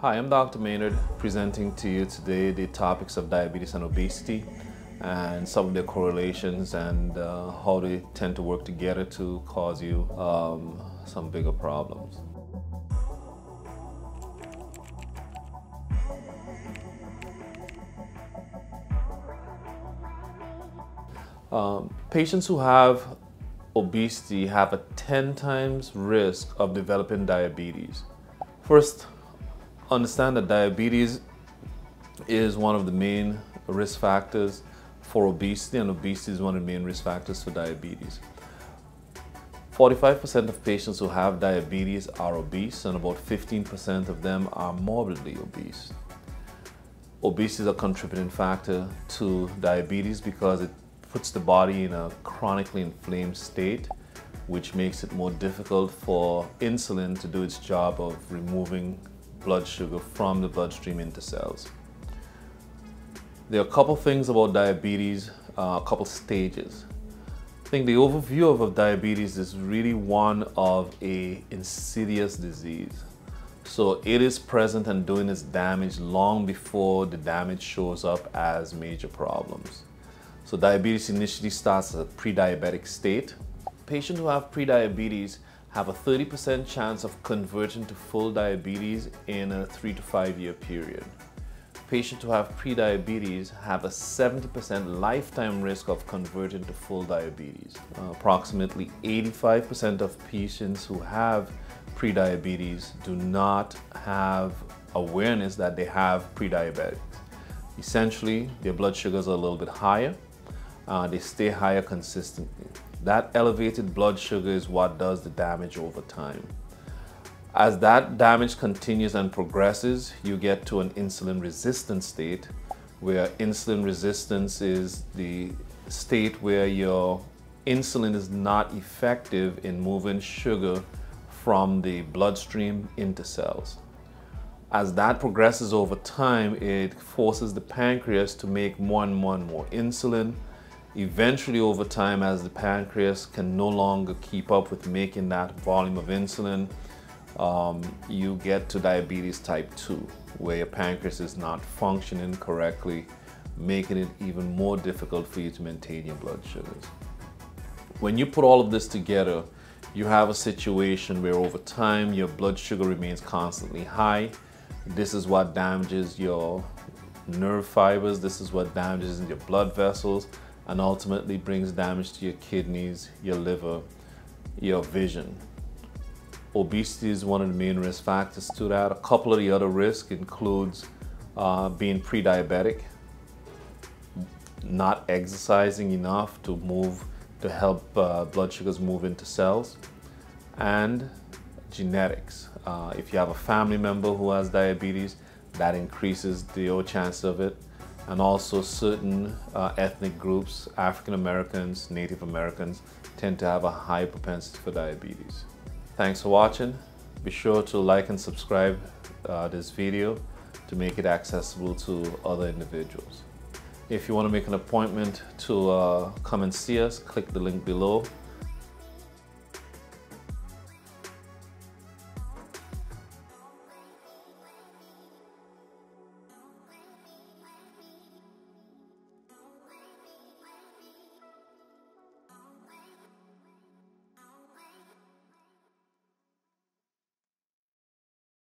Hi, I'm Dr. Maynard presenting to you today the topics of diabetes and obesity and some of their correlations and uh, how they tend to work together to cause you um, some bigger problems. Um, patients who have obesity have a 10 times risk of developing diabetes. First, understand that diabetes is one of the main risk factors for obesity and obesity is one of the main risk factors for diabetes. 45% of patients who have diabetes are obese and about 15% of them are morbidly obese. Obesity is a contributing factor to diabetes because it puts the body in a chronically inflamed state, which makes it more difficult for insulin to do its job of removing blood sugar from the bloodstream into cells. There are a couple things about diabetes, uh, a couple stages. I think the overview of, of diabetes is really one of a insidious disease. So it is present and doing its damage long before the damage shows up as major problems. So diabetes initially starts as a pre-diabetic state. Patients who have pre-diabetes have a 30% chance of converting to full diabetes in a three to five year period. Patients who have pre-diabetes have a 70% lifetime risk of converting to full diabetes. Uh, approximately 85% of patients who have pre-diabetes do not have awareness that they have pre-diabetes. Essentially, their blood sugars are a little bit higher uh, they stay higher consistently. That elevated blood sugar is what does the damage over time. As that damage continues and progresses, you get to an insulin resistant state where insulin resistance is the state where your insulin is not effective in moving sugar from the bloodstream into cells. As that progresses over time, it forces the pancreas to make more and more and more insulin, Eventually over time as the pancreas can no longer keep up with making that volume of insulin, um, you get to diabetes type 2 where your pancreas is not functioning correctly, making it even more difficult for you to maintain your blood sugars. When you put all of this together, you have a situation where over time your blood sugar remains constantly high. This is what damages your nerve fibers, this is what damages your blood vessels, and ultimately brings damage to your kidneys, your liver, your vision. Obesity is one of the main risk factors to that. A couple of the other risks includes uh, being pre-diabetic, not exercising enough to move to help uh, blood sugars move into cells, and genetics. Uh, if you have a family member who has diabetes, that increases the chance of it and also certain uh, ethnic groups, African Americans, Native Americans, tend to have a high propensity for diabetes. Thanks for watching. Be sure to like and subscribe uh, this video to make it accessible to other individuals. If you want to make an appointment to uh, come and see us, click the link below